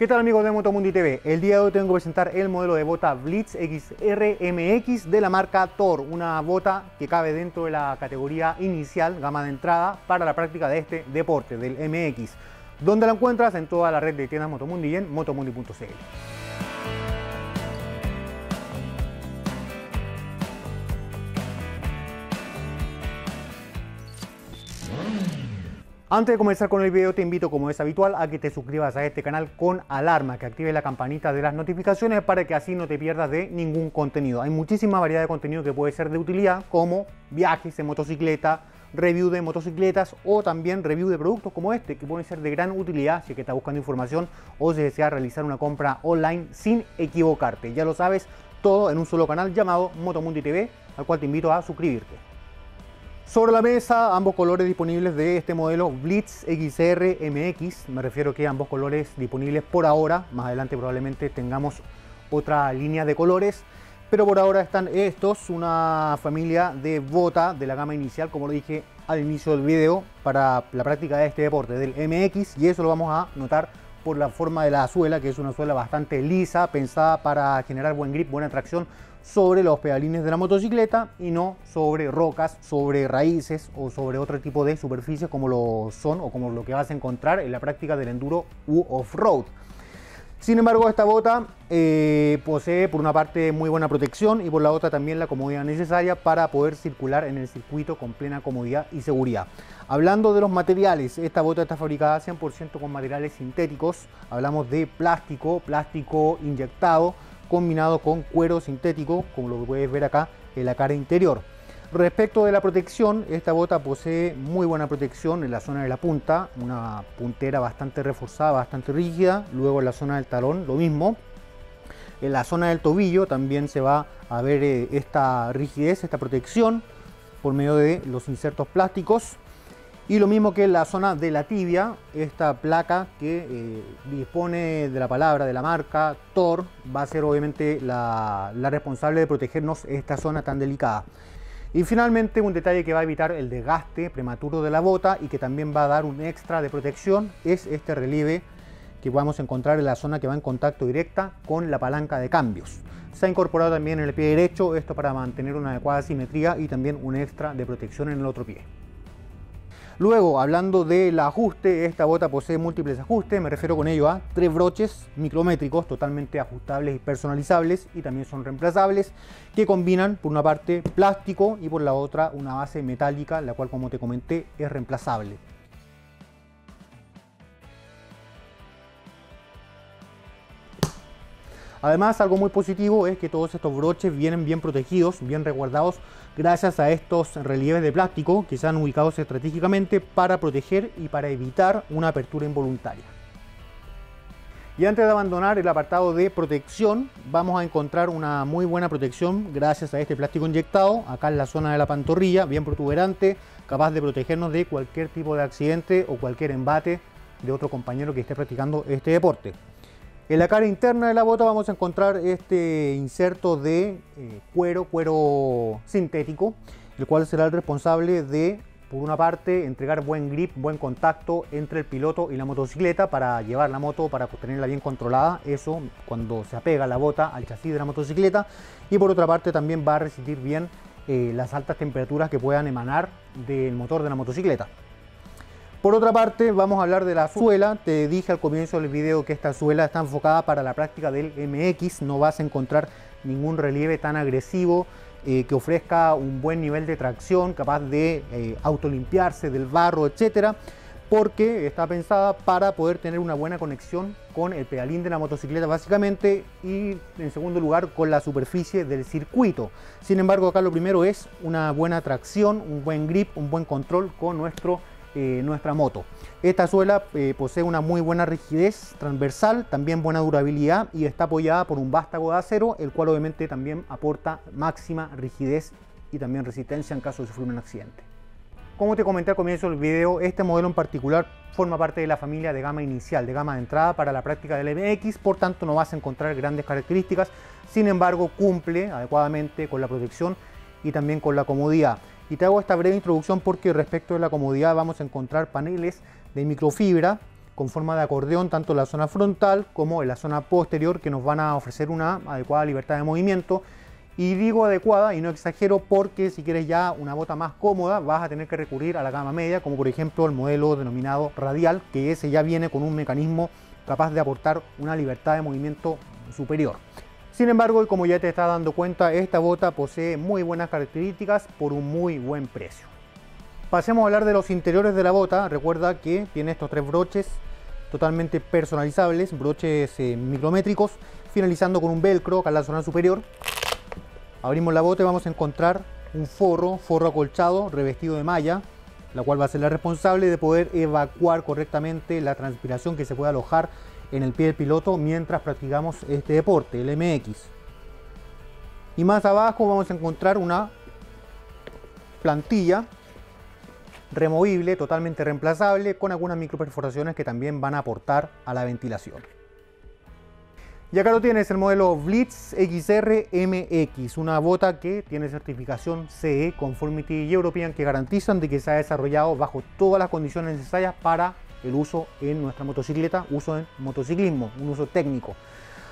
¿Qué tal amigos de Motomundi TV? El día de hoy tengo que presentar el modelo de bota Blitz XR MX de la marca Thor, una bota que cabe dentro de la categoría inicial, gama de entrada, para la práctica de este deporte, del MX, donde la encuentras en toda la red de tiendas Motomundi y en motomundi.cl. Antes de comenzar con el video te invito como es habitual a que te suscribas a este canal con alarma, que actives la campanita de las notificaciones para que así no te pierdas de ningún contenido. Hay muchísima variedad de contenido que puede ser de utilidad como viajes en motocicleta, review de motocicletas o también review de productos como este que pueden ser de gran utilidad si es que estás buscando información o si deseas realizar una compra online sin equivocarte. Ya lo sabes, todo en un solo canal llamado Motomundi TV al cual te invito a suscribirte. Sobre la mesa, ambos colores disponibles de este modelo Blitz XR MX. Me refiero que ambos colores disponibles por ahora. Más adelante probablemente tengamos otra línea de colores. Pero por ahora están estos, una familia de bota de la gama inicial, como lo dije al inicio del video, para la práctica de este deporte del MX. Y eso lo vamos a notar por la forma de la suela, que es una suela bastante lisa, pensada para generar buen grip, buena tracción sobre los pedalines de la motocicleta y no sobre rocas, sobre raíces o sobre otro tipo de superficies como lo son o como lo que vas a encontrar en la práctica del enduro u off-road. Sin embargo, esta bota eh, posee por una parte muy buena protección y por la otra también la comodidad necesaria para poder circular en el circuito con plena comodidad y seguridad. Hablando de los materiales, esta bota está fabricada 100% con materiales sintéticos. Hablamos de plástico, plástico inyectado, combinado con cuero sintético, como lo puedes ver acá en la cara interior. Respecto de la protección, esta bota posee muy buena protección en la zona de la punta, una puntera bastante reforzada, bastante rígida, luego en la zona del talón lo mismo. En la zona del tobillo también se va a ver eh, esta rigidez, esta protección por medio de los insertos plásticos. Y lo mismo que en la zona de la tibia, esta placa que eh, dispone de la palabra de la marca Thor va a ser obviamente la, la, responsable de protegernos esta zona tan delicada. Y finalmente un detalle que va a evitar el desgaste prematuro de la bota y que también va a dar un extra de protección es este relieve que vamos a encontrar en la zona que va en contacto directa con la palanca de cambios. Se ha incorporado también en el pie derecho, esto para mantener una adecuada simetría y también un extra de protección en el otro pie. Luego, hablando del ajuste, esta bota posee múltiples ajustes, me refiero con ello a tres broches micrométricos totalmente ajustables y personalizables y también son reemplazables, que combinan por una parte plástico y por la otra una base metálica, la cual como te comenté es reemplazable. Además, algo muy positivo es que todos estos broches vienen bien protegidos, bien resguardados, gracias a estos relieves de plástico que están ubicados estratégicamente para proteger y para evitar una apertura involuntaria. Y antes de abandonar el apartado de protección, vamos a encontrar una muy buena protección gracias a este plástico inyectado, acá en la zona de la pantorrilla, bien protuberante, capaz de protegernos de cualquier tipo de accidente o cualquier embate de otro compañero que esté practicando este deporte. En la cara interna de la bota vamos a encontrar este inserto de eh, cuero, cuero sintético, el cual será el responsable de, por una parte, entregar buen grip, buen contacto entre el piloto y la motocicleta para llevar la moto, para tenerla bien controlada, eso cuando se apega la bota al chasis de la motocicleta. Y por otra parte también va a resistir bien eh, las altas temperaturas que puedan emanar del motor de la motocicleta. Por otra parte, vamos a hablar de la suela. Te dije al comienzo del video que esta suela está enfocada para la práctica del MX. No vas a encontrar ningún relieve tan agresivo eh, que ofrezca un buen nivel de tracción, capaz de eh, autolimpiarse del barro, etcétera, porque está pensada para poder tener una buena conexión con el pedalín de la motocicleta básicamente y en segundo lugar con la superficie del circuito. Sin embargo, acá lo primero es una buena tracción, un buen grip, un buen control con nuestro eh, nuestra moto. Esta suela eh, posee una muy buena rigidez transversal, también buena durabilidad y está apoyada por un vástago de acero, el cual obviamente también aporta máxima rigidez y también resistencia en caso de sufrir un accidente. Como te comenté al comienzo del video, este modelo en particular forma parte de la familia de gama inicial, de gama de entrada para la práctica del MX, por tanto no vas a encontrar grandes características, sin embargo cumple adecuadamente con la protección y también con la comodidad. Y te hago esta breve introducción porque respecto de la comodidad vamos a encontrar paneles de microfibra con forma de acordeón tanto en la zona frontal como en la zona posterior que nos van a ofrecer una adecuada libertad de movimiento. Y digo adecuada y no exagero porque si quieres ya una bota más cómoda vas a tener que recurrir a la gama media como por ejemplo el modelo denominado radial que ese ya viene con un mecanismo capaz de aportar una libertad de movimiento superior. Sin embargo, como ya te estás dando cuenta, esta bota posee muy buenas características por un muy buen precio. Pasemos a hablar de los interiores de la bota. Recuerda que tiene estos tres broches totalmente personalizables, broches eh, micrométricos, finalizando con un velcro acá en la zona superior. Abrimos la bota y vamos a encontrar un forro, forro acolchado, revestido de malla, la cual va a ser la responsable de poder evacuar correctamente la transpiración que se puede alojar en el pie del piloto mientras practicamos este deporte, el MX. Y más abajo vamos a encontrar una plantilla removible, totalmente reemplazable, con algunas microperforaciones que también van a aportar a la ventilación. Y acá lo tienes, el modelo Blitz XR MX, una bota que tiene certificación CE, Conformity European, que garantizan de que se ha desarrollado bajo todas las condiciones necesarias para el uso en nuestra motocicleta, uso en motociclismo, un uso técnico.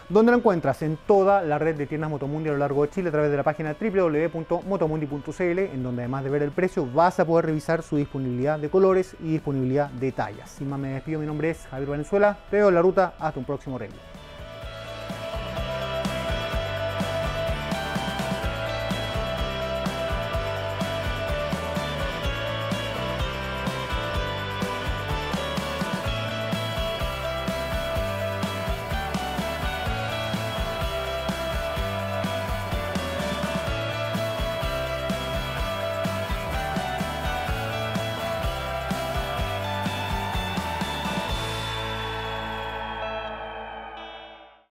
Donde lo encuentras en toda la red de tiendas Motomundi a lo largo de Chile a través de la página www.motomundi.cl, en donde además de ver el precio vas a poder revisar su disponibilidad de colores y disponibilidad de tallas. Sin más me despido, mi nombre es Javier Venezuela, te veo en la ruta, hasta un próximo review.